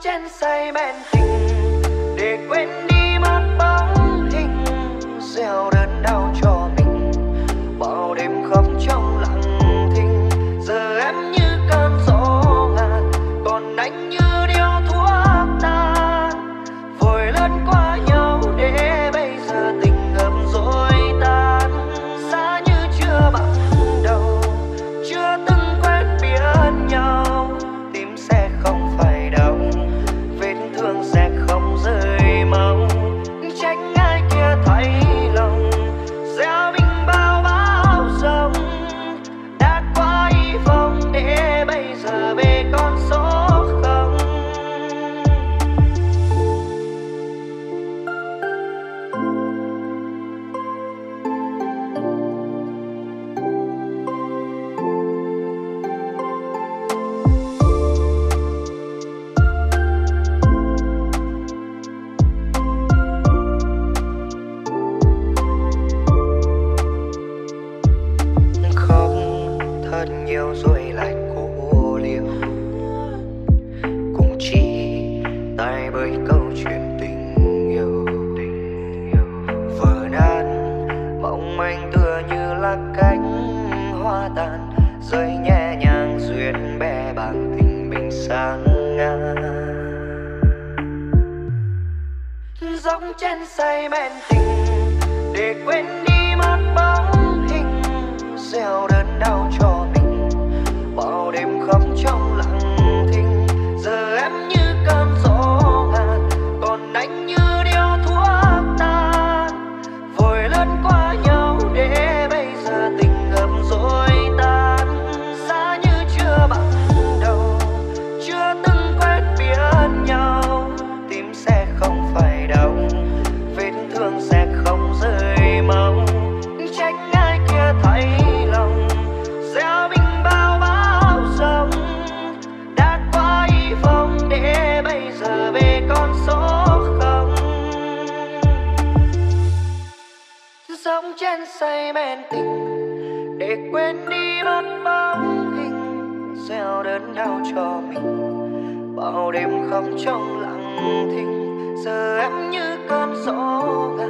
trên say men tình để quên đi mất bóng hình gieo đời time and chén say men tình. Để quên đi mất bóng hình, gieo đớn đau cho mình. Bao đêm không trong lặng thinh, giờ em như cơn gió gà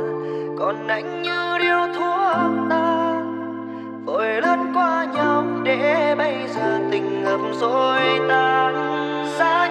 còn anh như điếu thuốc ta, vội lướt qua nhau để bây giờ tình ngập rồi tan. Xa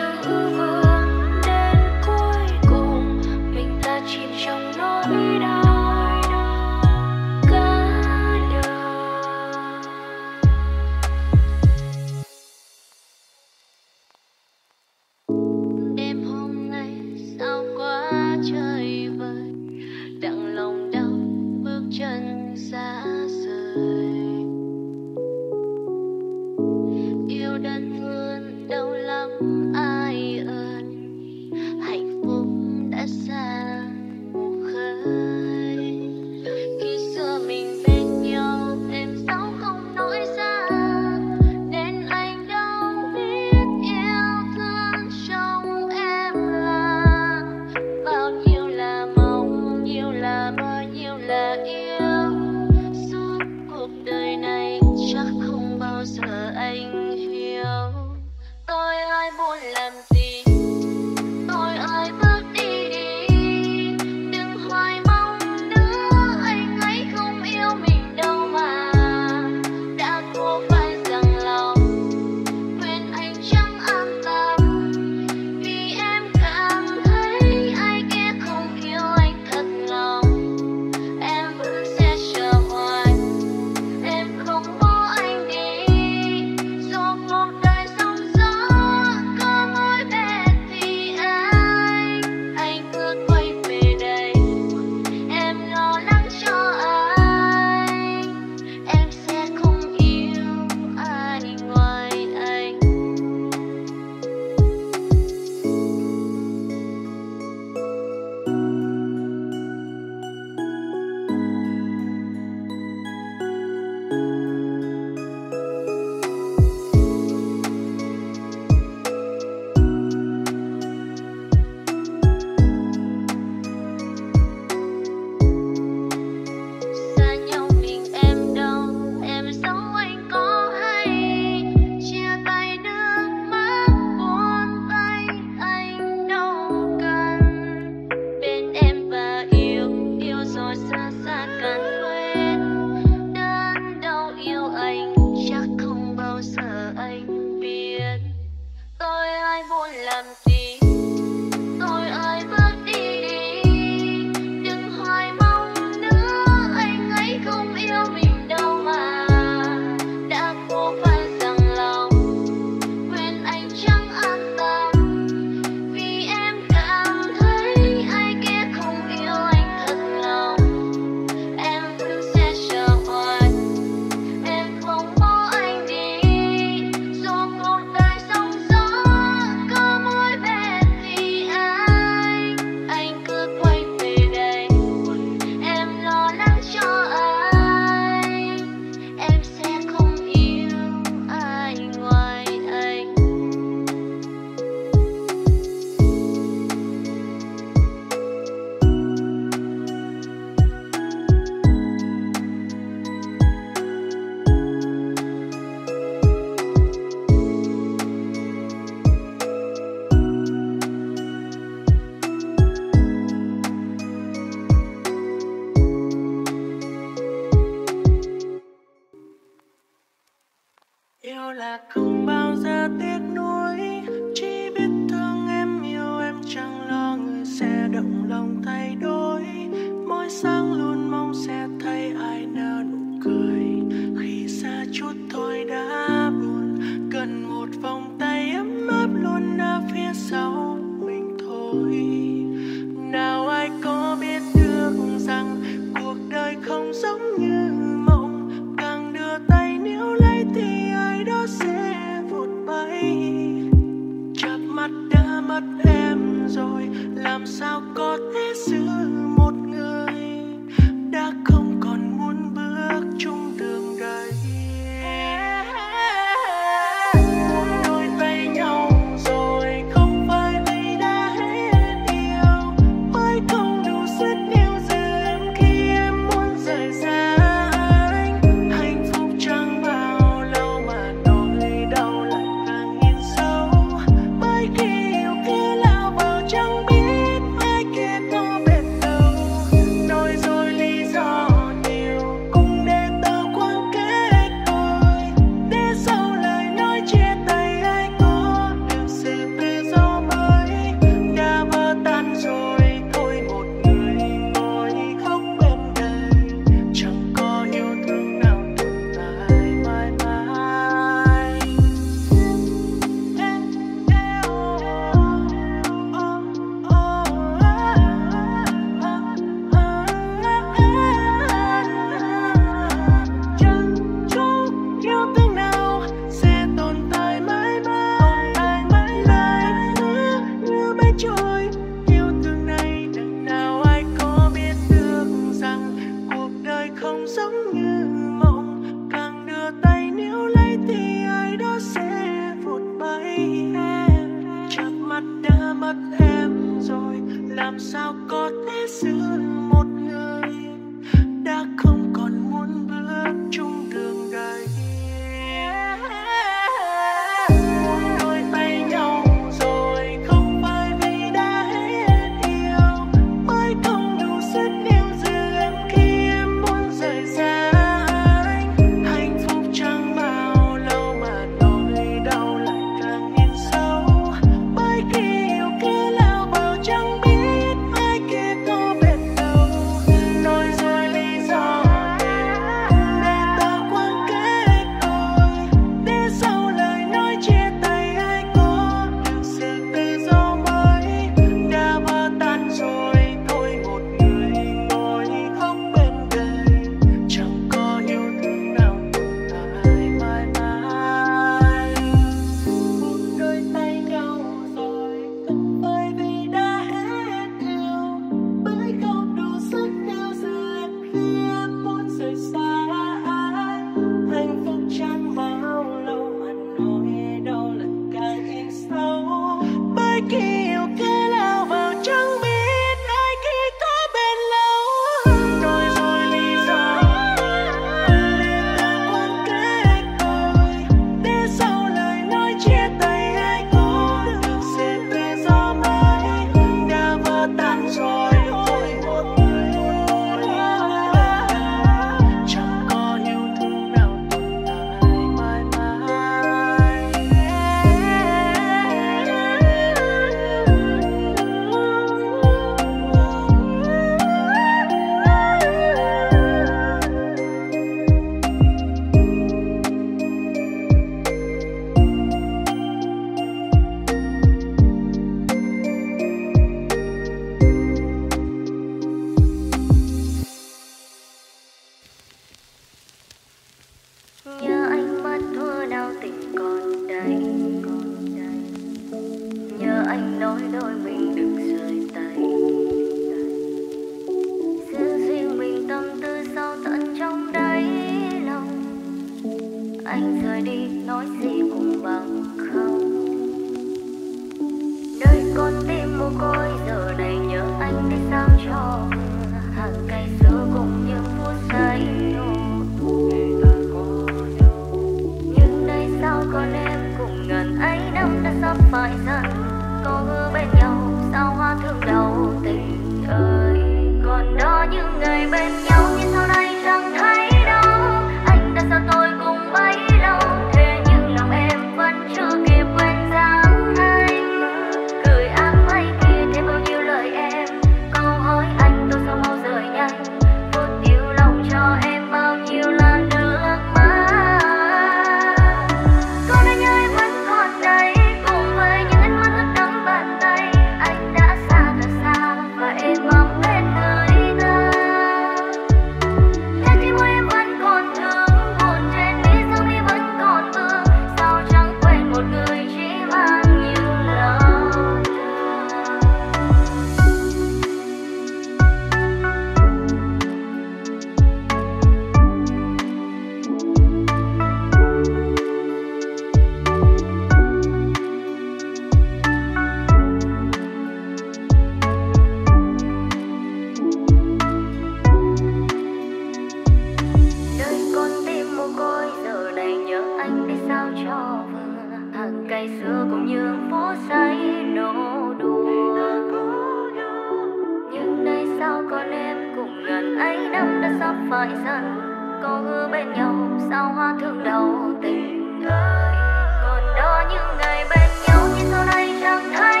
đã sắp phải dần câu hứa bên nhau, sao hoa thương đầu tình ơi? Còn đó những ngày bên nhau nhưng sau này chẳng thấy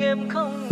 em không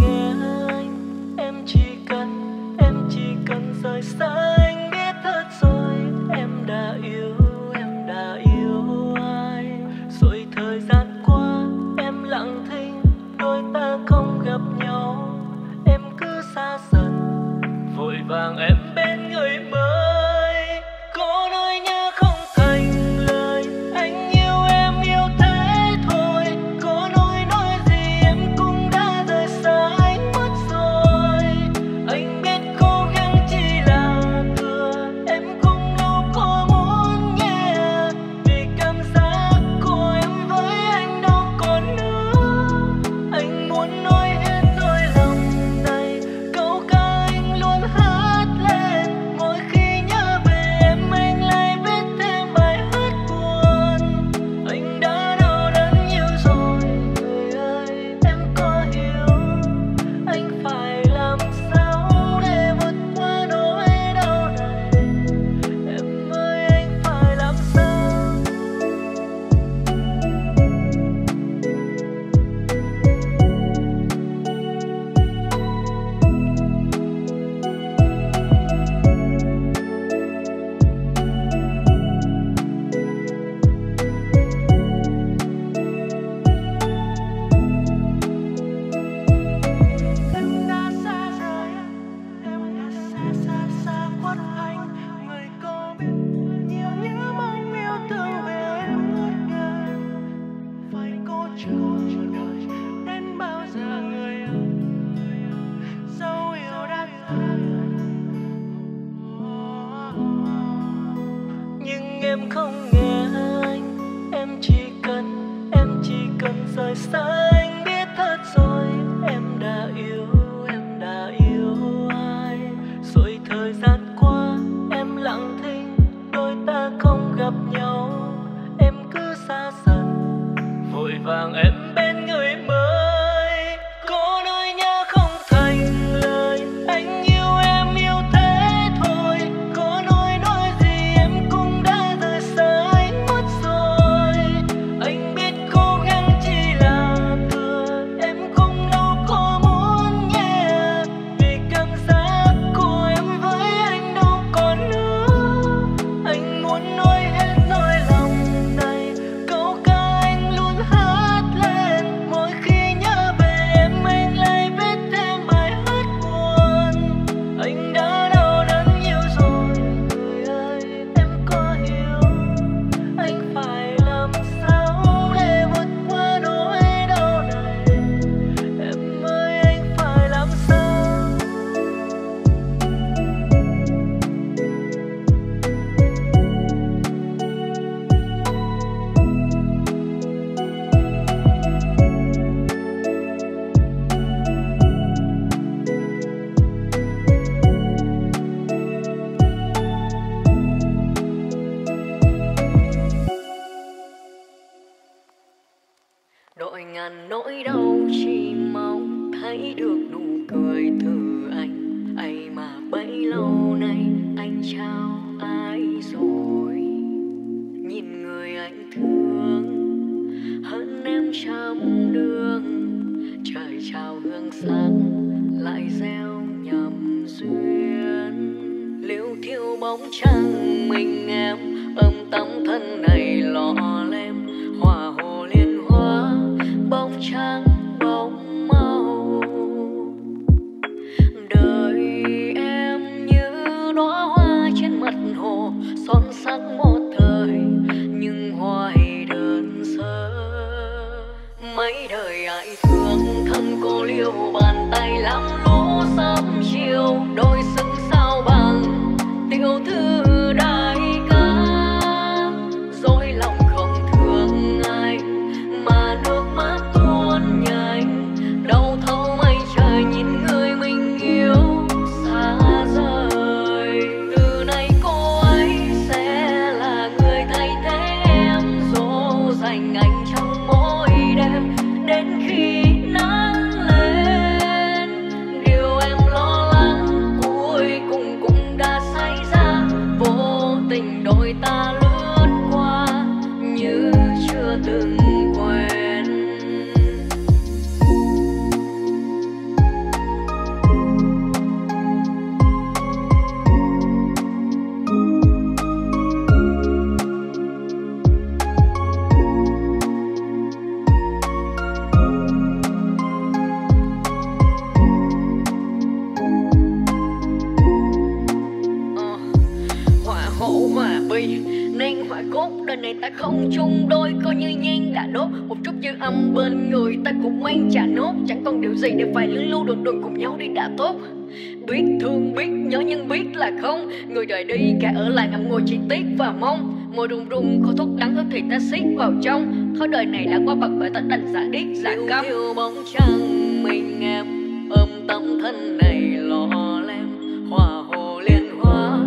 Người đời đi cả ở lại ngậm ngồi chi tiết và mong. Môi rung rung khói thuốc đắng ướt thì ta xích vào trong. Khói đời này đã qua bậc bởi ta đành giả điếc giả câm Yêu bóng trăng mình em ôm tấm thân này lò lem. Hòa hồ liên hoa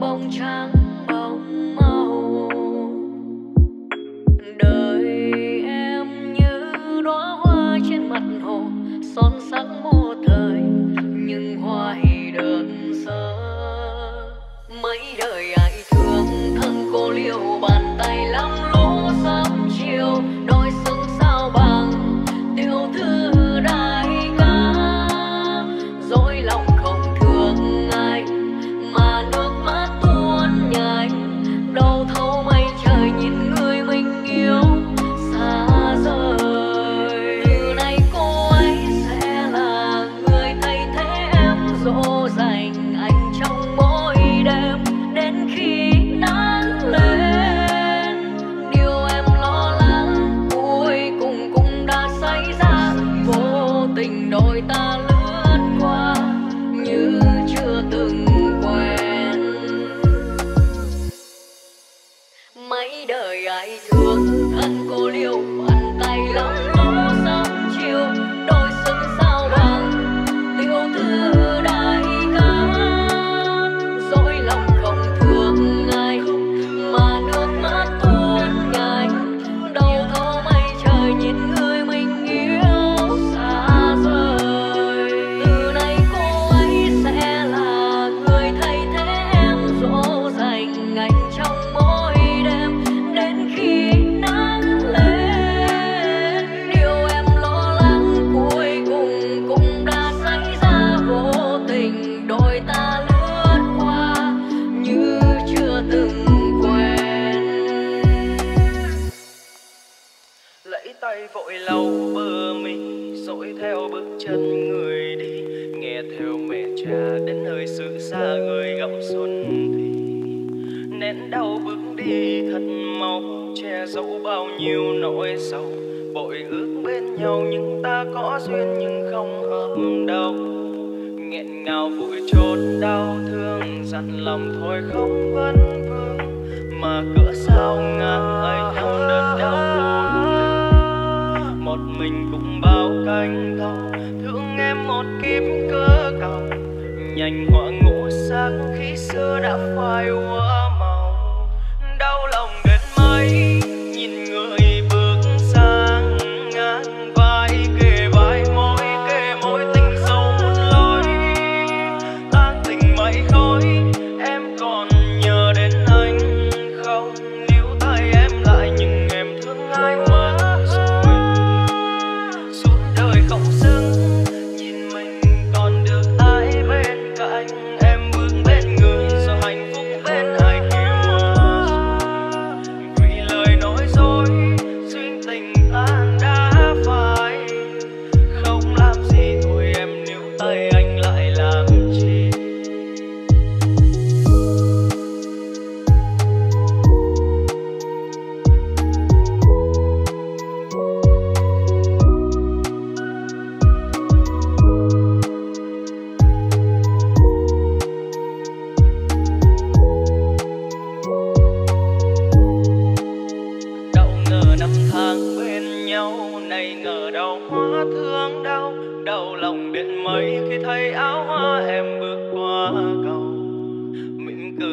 bóng trăng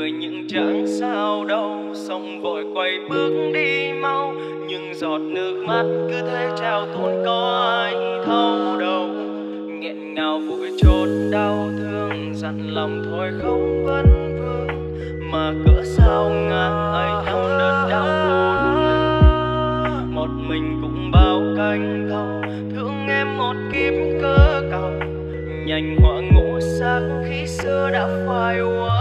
người những chẳng sao đâu xong vội quay bước đi mau. Nhưng giọt nước mắt cứ thế trào tuôn có ai thâu đâu. Nghẹn ngào vội chốt đau thương, dặn lòng thôi không vấn vương. Mà cỡ sao ngàn ai đau đớn đau một mình cũng bao canh thâu, thương em một kiếp cỡ cầu nhanh hoa ngộ sắc khi xưa đã phai hoa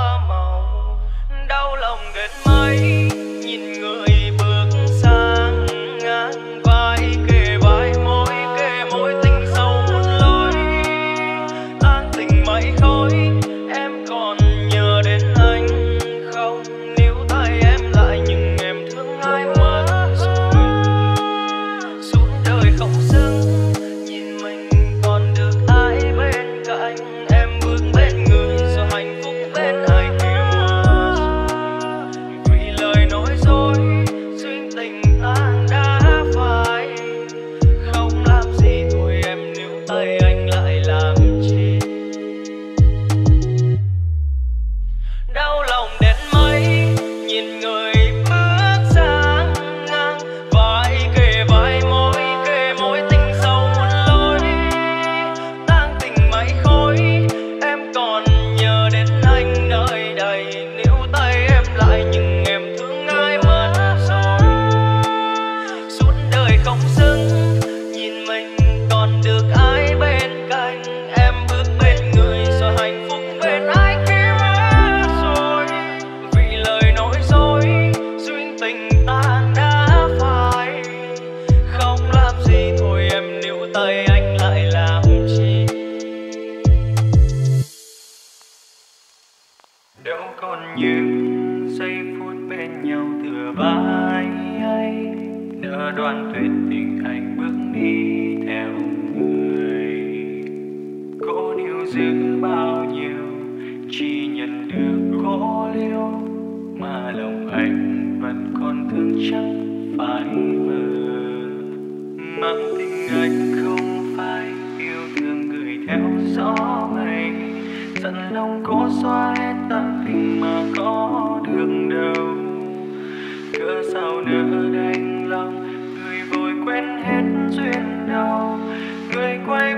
lòng có xóa hết tâm tình mà có đường đâu cớ sao nỡ đành lòng, người vội quên hết duyên đầu. Người quay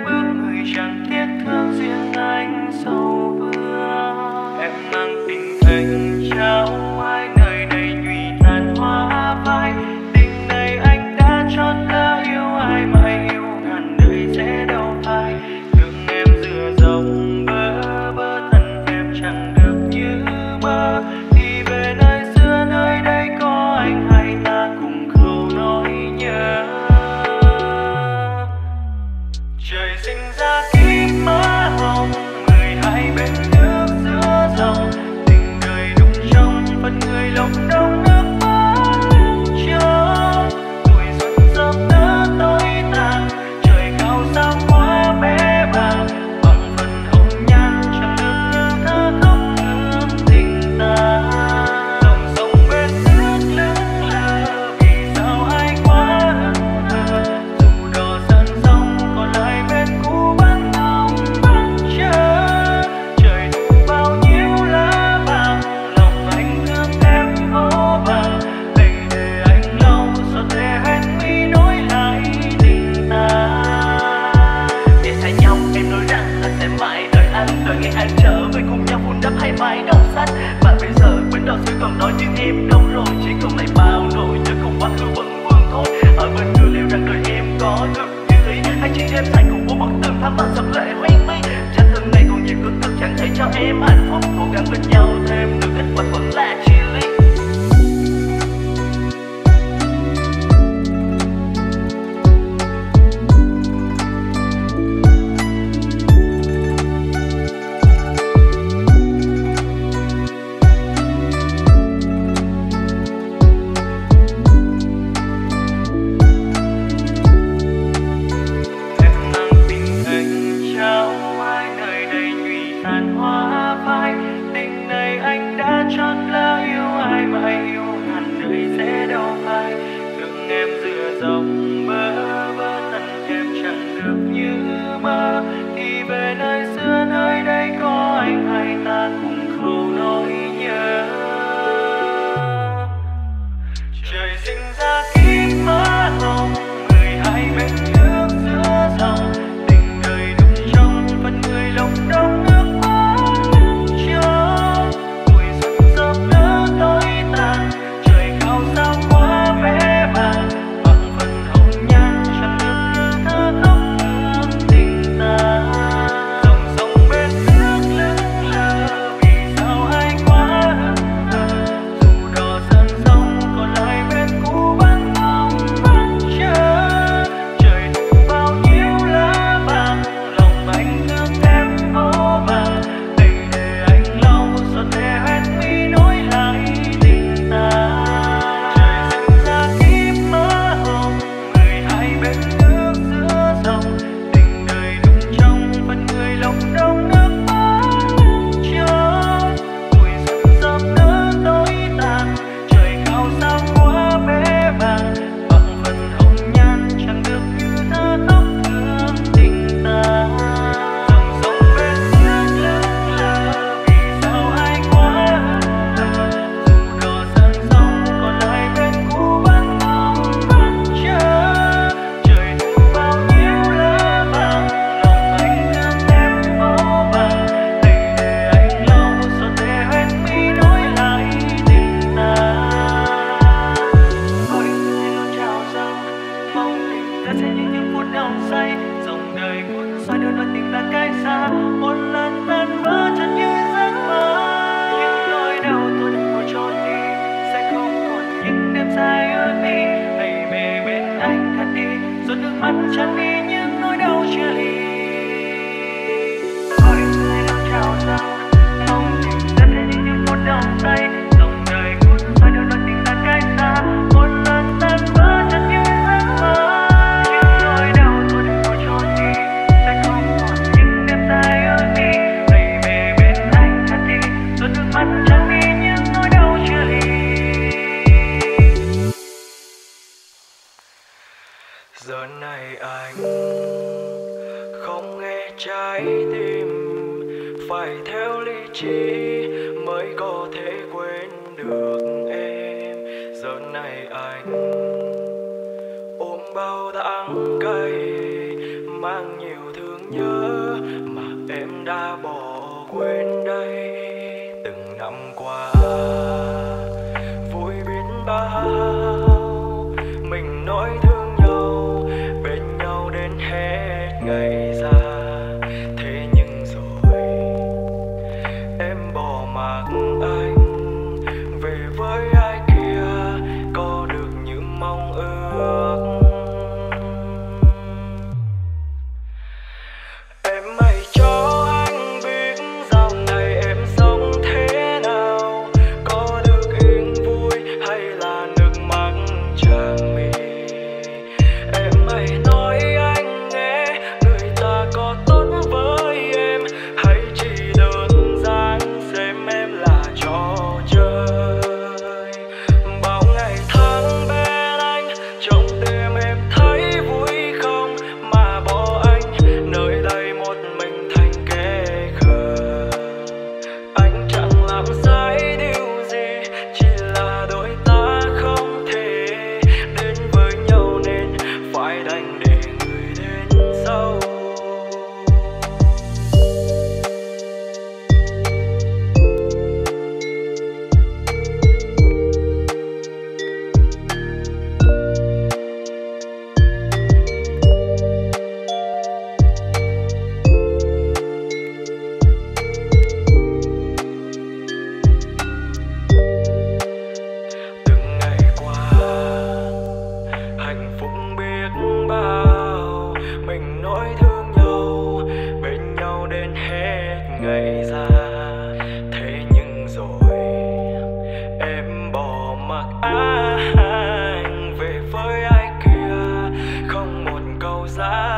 không một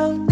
như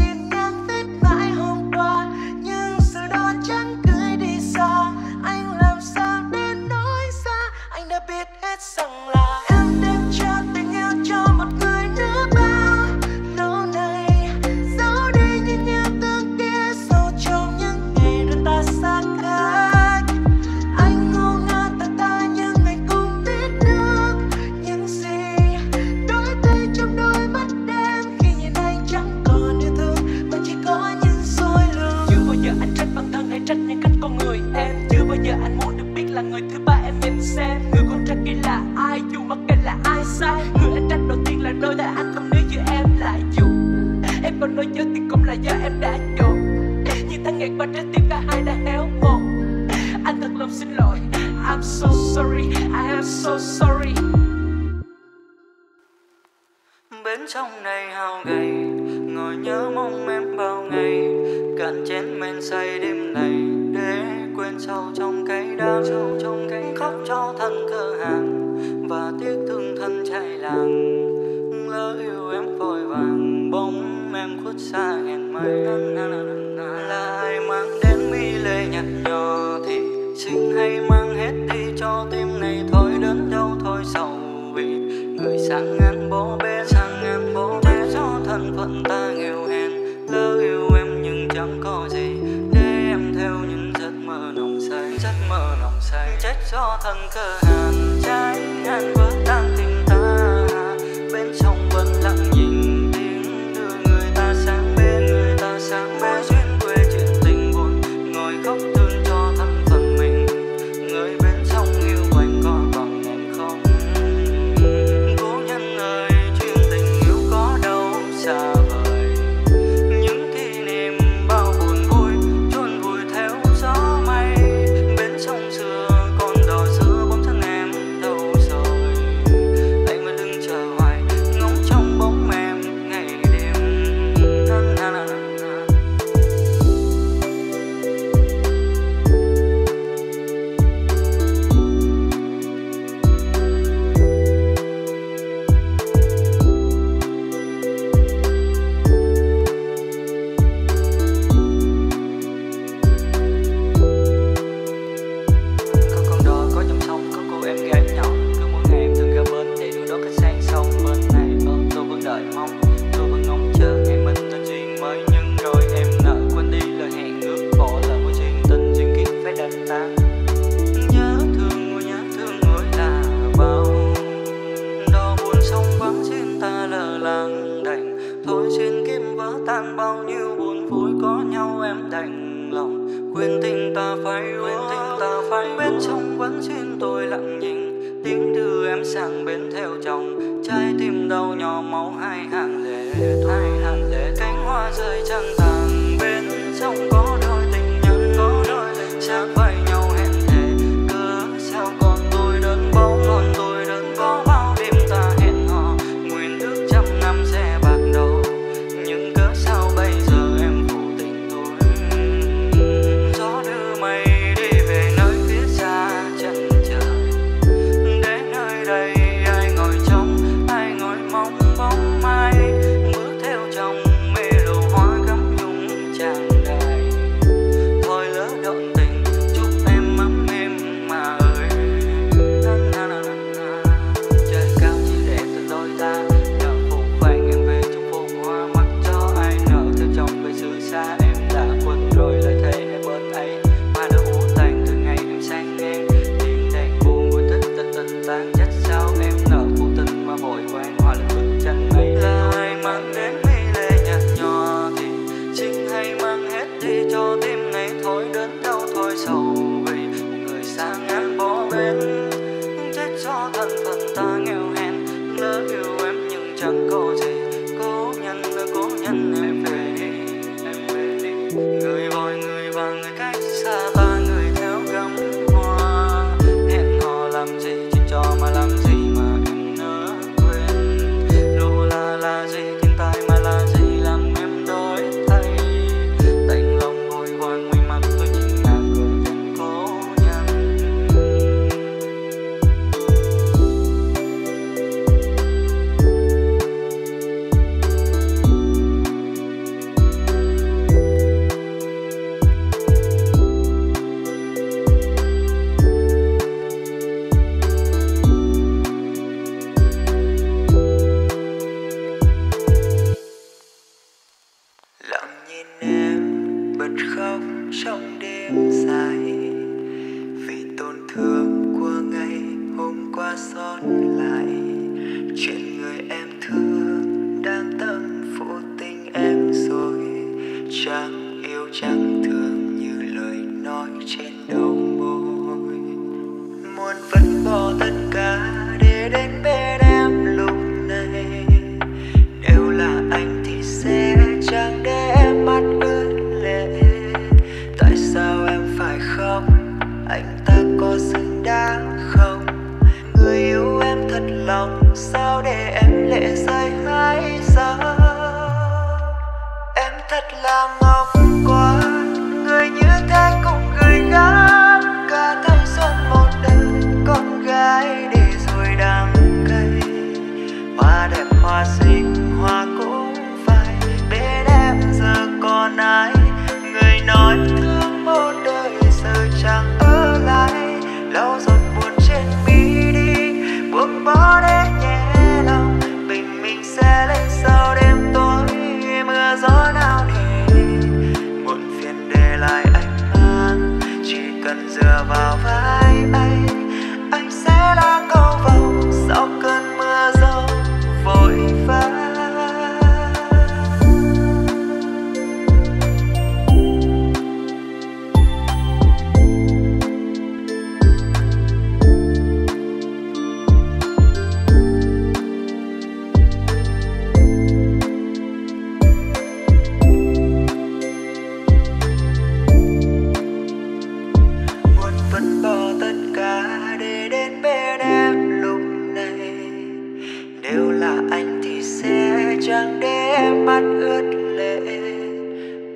nếu là anh thì sẽ chẳng để mắt ướt lệ.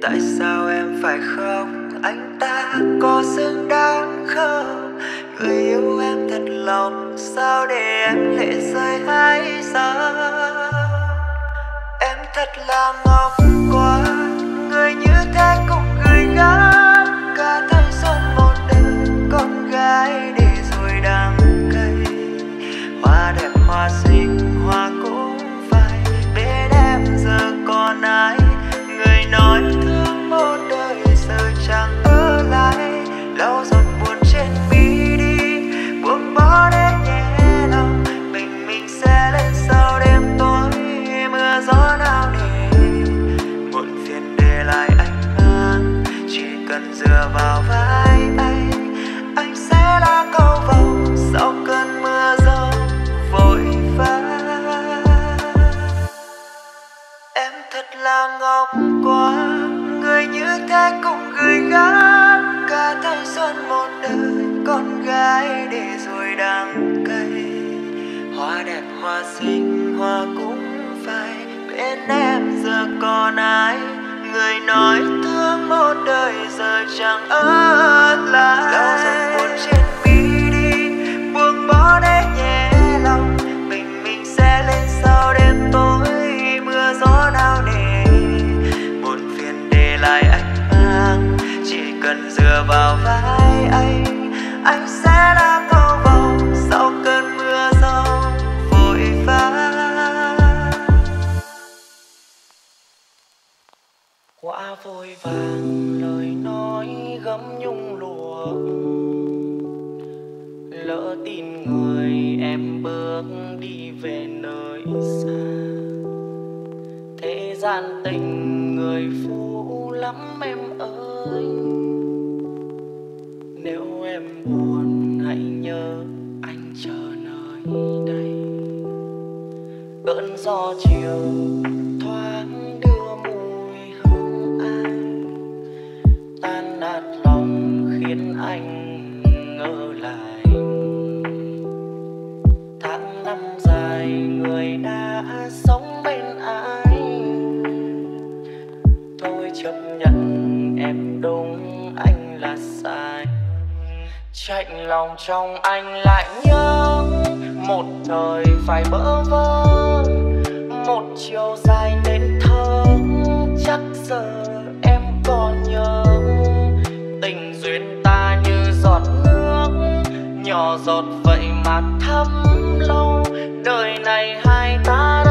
Tại sao em phải khóc? Anh ta có xứng đáng không? Người yêu em thật lòng, sao để em lệ rơi hay sao? Em thật là ngốc còn ai người nói thương một đời giờ chẳng ở lại. Lau dần buồn trên mi đi, buông bỏ để nhẹ lòng. Mình mình sẽ lên sau đêm tối, mưa gió nào để buồn phiền để lại anh mang chỉ cần dựa vào vai anh. Vội vàng, lời nói gấm nhung lụa lỡ tin người em bước đi về nơi xa. Thế gian tình người phụ lắm em ơi. Nếu em buồn, hãy nhớ anh chờ nơi đây. Cơn gió chiều ngỡ lại. Tháng năm dài, người đã sống bên ai? Tôi chấp nhận em đúng, anh là sai. Chạnh lòng trong anh lại nhớ, một thời phải bỡ vỡ. Một chiều dài nên thơ, chắc giờ nhỏ giọt vậy mà thấm lâu. Đời này hai ta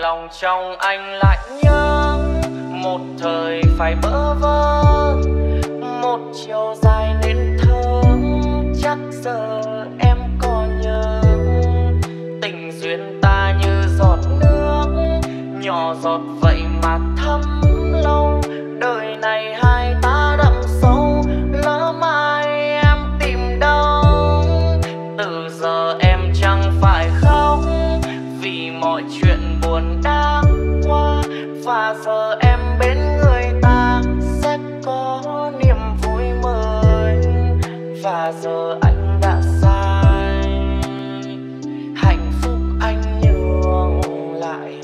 lòng trong anh lại nhớ một thời phải bỡ vơ một chiều dài nên thơ. Chắc giờ em còn nhớ tình duyên ta như giọt nước. Nhỏ giọt vậy mà thấm lâu. Đời này hai ta đậm sâu. Lỡ mai em tìm đâu? Từ giờ em chẳng phải khóc vì mọi chuyện buồn đã qua và giờ em bên người ta sẽ có niềm vui mới. Và giờ anh đã sai. Hạnh phúc anh nhường lại.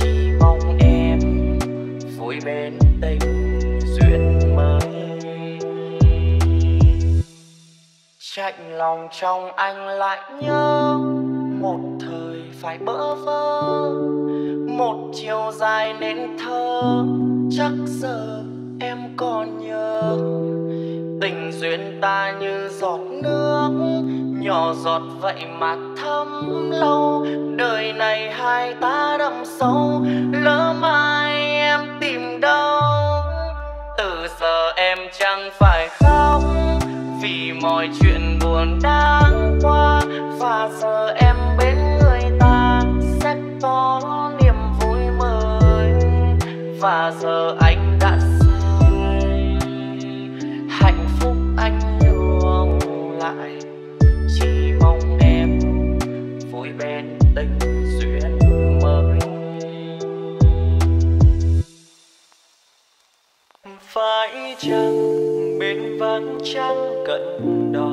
Chỉ mong em vui bên tình duyên mới. Chạnh lòng trong anh lại nhớ phải bỡ vơ một chiều dài nên thơ, chắc giờ em còn nhớ. Tình duyên ta như giọt nước, nhỏ giọt vậy mà thấm lâu. Đời này hai ta đâm sâu, lỡ mai em tìm đâu? Từ giờ em chẳng phải khóc, vì mọi chuyện buồn đang qua, và giờ và giờ anh đã say hạnh phúc anh nhường lại. Chỉ mong em vui bên tình duyên mới. Phải chăng bên vắng trăng cận đò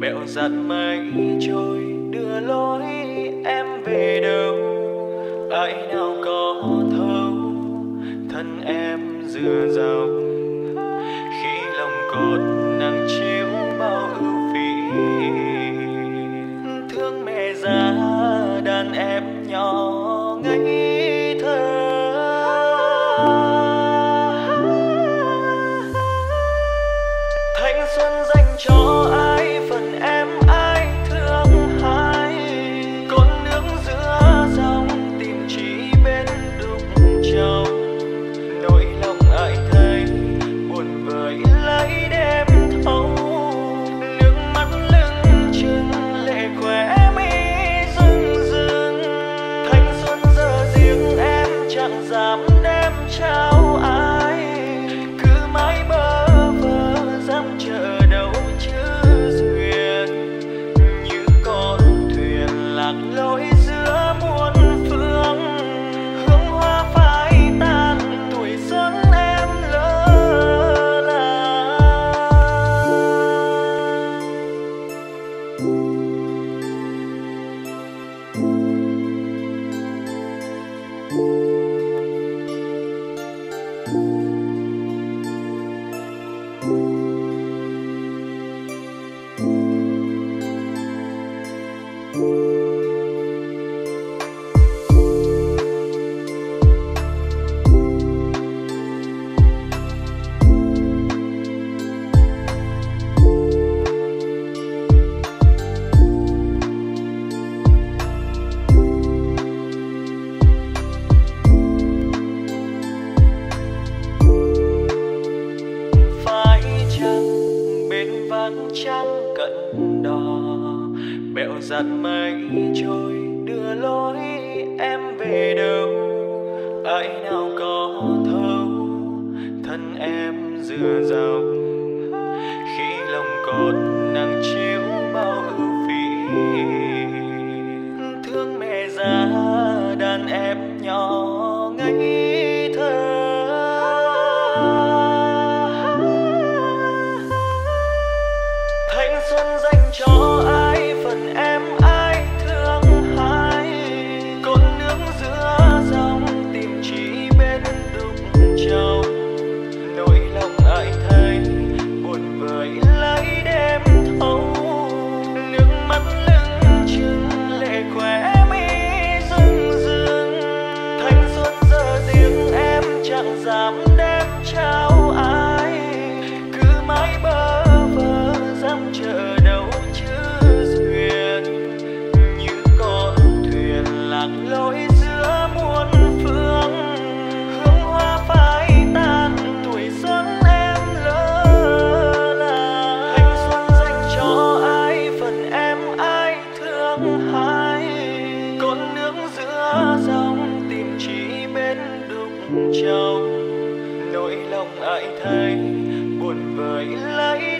bẹo giặt mây trôi đưa lối em về đâu. Ai nào có em dừa dọc khi lòng cột nắng chiếu bao ưu phí, thương mẹ già đàn em nhỏ ngây trong nỗi lòng ai thấy buồn vời lấy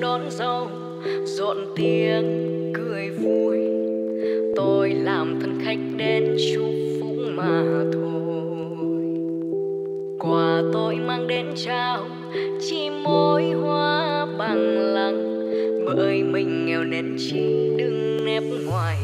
đón dâu, dọn tiếng cười vui. Tôi làm thân khách đến chúc phúc mà thôi. Quà tôi mang đến trao chỉ mối hoa bằng lăng bởi mình nghèo nên chỉ đừng nép ngoài